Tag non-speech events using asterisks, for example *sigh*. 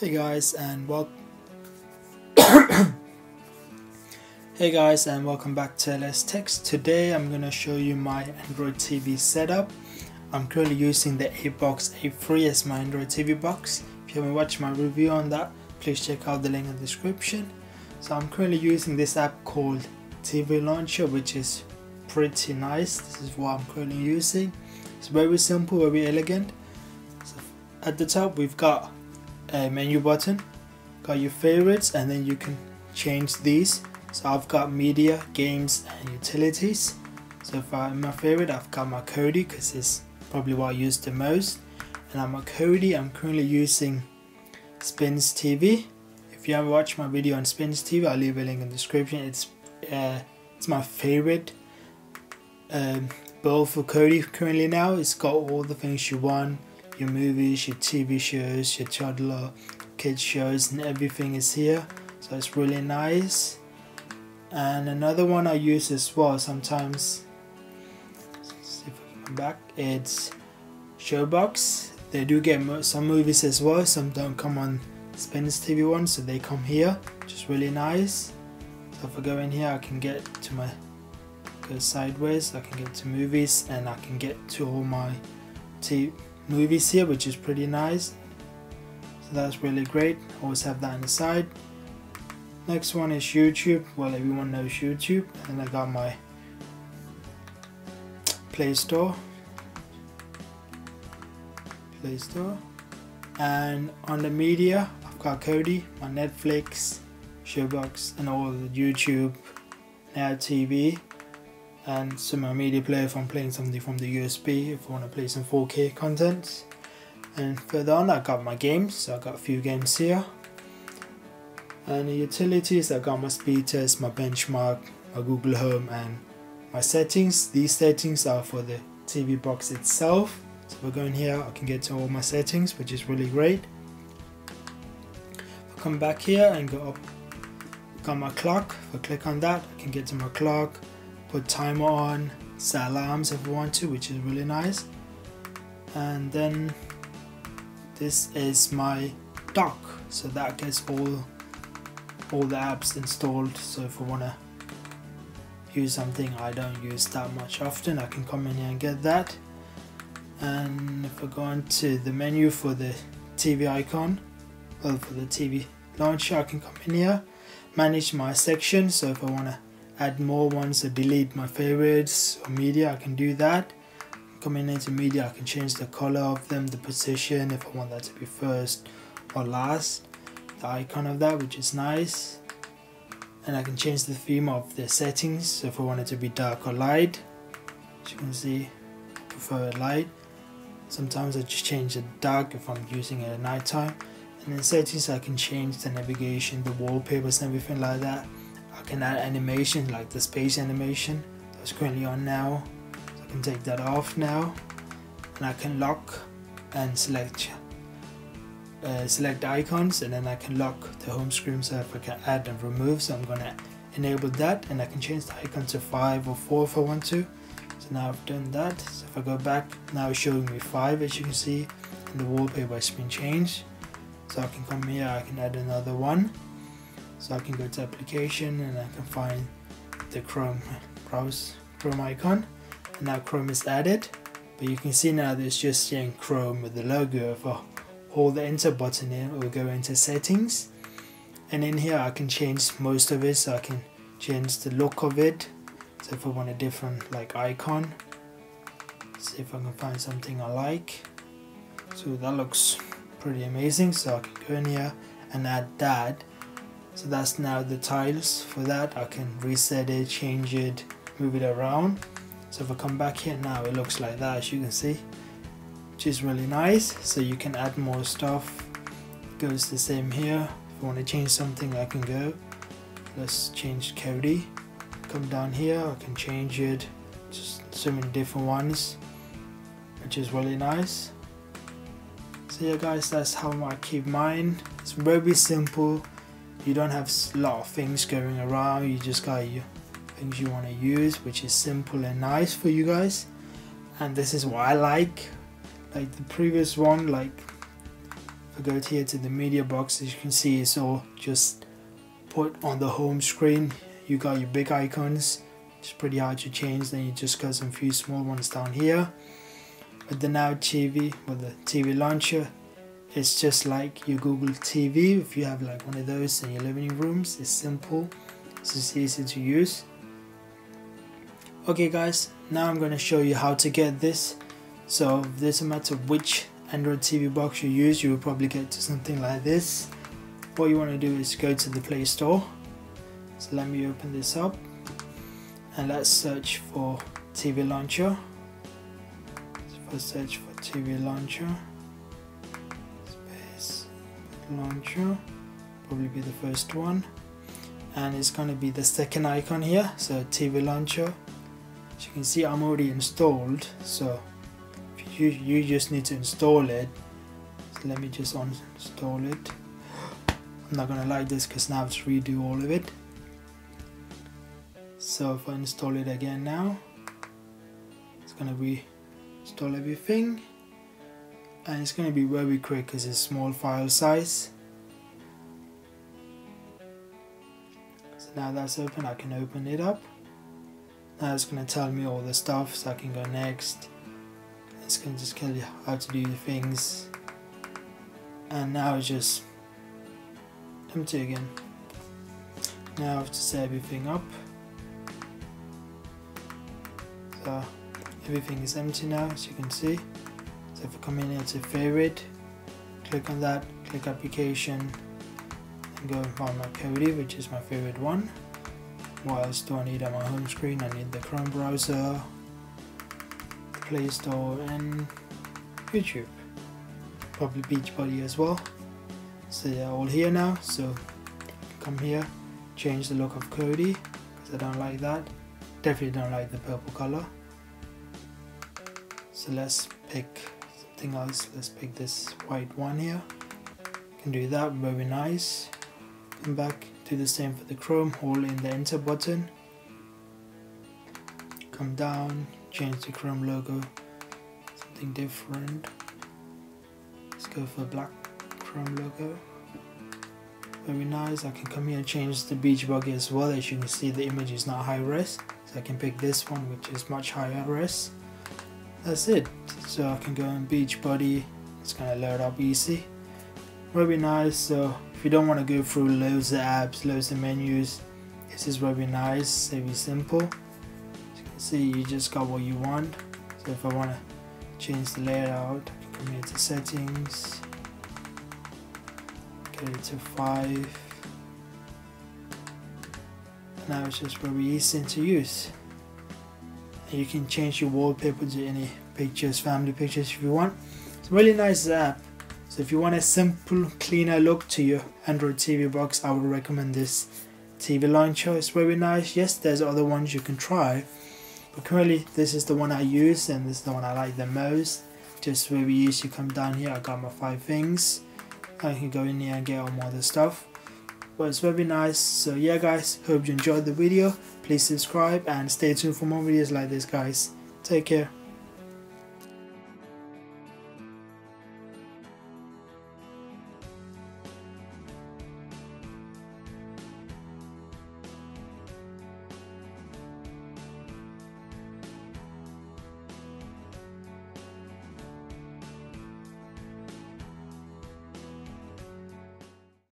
Hey guys and welcome *coughs* Hey guys and welcome back to LS Techs. Today I'm going to show you my Android TV setup. I'm currently using the A-Box A3 as my Android TV box. If you haven't watched my review on that, please check out the link in the description. So I'm currently using this app called TV Launcher which is pretty nice. This is what I'm currently using. It's very simple, very elegant. So at the top we've got a menu button. Got your favorites and then you can change these. So I've got media games and utilities. So I'm my favorite I've got my Kodi because it's probably what I use the most. And I'm a Kodi. I'm currently using Spinz TV if you haven't watched my video on Spinz TV I'll leave a link in the description. It's uh, it's my favorite um, bowl for Kodi currently now. It's got all the things you want your movies, your TV shows, your toddler, kids shows and everything is here. So it's really nice. And another one I use as well sometimes, if I come back, it's Showbox. They do get some movies as well, some don't come on Spanish TV one, so they come here, which is really nice. So if I go in here, I can get to my, go sideways, I can get to movies and I can get to all my TV movies here which is pretty nice. So that's really great. Always have that on the side. Next one is YouTube. Well everyone knows YouTube. And I got my Play Store. Play Store. And on the media I've got Kodi, my Netflix, Showbox and all the YouTube, Now TV and some my media player if I'm playing something from the USB if I want to play some 4K content. And further on I got my games so I got a few games here. And the utilities I got my speed test, my benchmark, my Google Home and my settings. These settings are for the TV box itself. So if I go in here I can get to all my settings which is really great. I come back here and go up got my clock. If I click on that I can get to my clock put timer on, set alarms if you want to, which is really nice. And then this is my dock, so that gets all all the apps installed. So if I want to use something I don't use that much often, I can come in here and get that. And if I go into the menu for the TV icon, well for the TV launcher, I can come in here, manage my section. So if I want to add more ones or delete my favorites or media I can do that. Coming into media I can change the color of them the position if I want that to be first or last. The icon of that which is nice. And I can change the theme of the settings so if I want it to be dark or light as you can see I prefer light. Sometimes I just change the dark if I'm using it at night time and in settings I can change the navigation the wallpapers and everything like that I can add animation like the space animation that's currently on now. So I can take that off now. And I can lock and select uh, select icons and then I can lock the home screen. So if I can add and remove so I'm gonna enable that and I can change the icon to 5 or 4 if I want to. So now I've done that. So if I go back now it's showing me 5 as you can see and the wallpaper has been changed. So I can come here I can add another one so I can go to application and I can find the Chrome browse Chrome icon. And now Chrome is added. But you can see now there's just saying Chrome with the logo if I hold the enter button in or go into settings. And in here I can change most of it. So I can change the look of it. So if I want a different like icon. See if I can find something I like. So that looks pretty amazing. So I can go in here and add that so that's now the tiles. For that I can reset it change it move it around. So if I come back here now it looks like that as you can see which is really nice. So you can add more stuff. Goes the same here. If I want to change something I can go. Let's change Kodi come down here I can change it. Just so many different ones which is really nice. So yeah guys that's how I keep mine. It's very simple you don't have a lot of things going around you just got your things you want to use which is simple and nice for you guys. And this is what I like. Like the previous one like if I go here to the media box as you can see it's all just put on the home screen. You got your big icons. It's pretty hard to change then you just got some few small ones down here. With the now TV with the TV launcher it's just like your Google TV if you have like one of those in your living rooms it's simple. It's just easy to use. Okay guys. Now I'm going to show you how to get this. So if there's a matter which Android TV box you use you will probably get to something like this. What you want to do is go to the Play Store. So let me open this up. And let's search for TV launcher. So first search for TV launcher launcher probably be the first one. And it's going to be the second icon here so TV launcher. As you can see I'm already installed so you, you just need to install it. So let me just uninstall it. I'm not gonna like this because now it's redo all of it. So if I install it again now it's gonna reinstall everything and it's gonna be very quick because it's small file size. So now that's open I can open it up. Now it's gonna tell me all the stuff so I can go next. It's gonna just tell you how to do the things. And now it's just empty again. Now I have to set everything up. So everything is empty now as you can see so if I come in here to favorite click on that click application and go and find my Kodi which is my favorite one. What else do I need on my home screen I need the Chrome browser the Play Store and YouTube. Probably Beach Buggy as well. So they're all here now so come here change the look of Kodi because I don't like that. Definitely don't like the purple color. So let's pick else let's pick this white one here. Can do that very nice. Come back do the same for the chrome hold in the enter button. Come down change the chrome logo something different. Let's go for a black chrome logo. Very nice I can come here and change the beach buggy as well. As you can see the image is not high res so I can pick this one which is much higher res that's it. So I can go in Beach Buggy it's gonna load up easy. Very nice so if you don't want to go through loads of apps loads of menus this is very nice. Very simple. As you can see you just got what you want. So if I want to change the layout I come here to settings get it to 5 now it's just very easy to use you can change your wallpaper to any pictures family pictures if you want. It's a really nice app. So if you want a simple cleaner look to your Android TV box I would recommend this TV launcher it's very nice. Yes there's other ones you can try but currently this is the one I use and this is the one I like the most. Just very easy. Come down here. I got my five things. I can go in here and get all my other stuff but it's very nice. So yeah guys hope you enjoyed the video. Please subscribe and stay tuned for more videos like this guys. Take care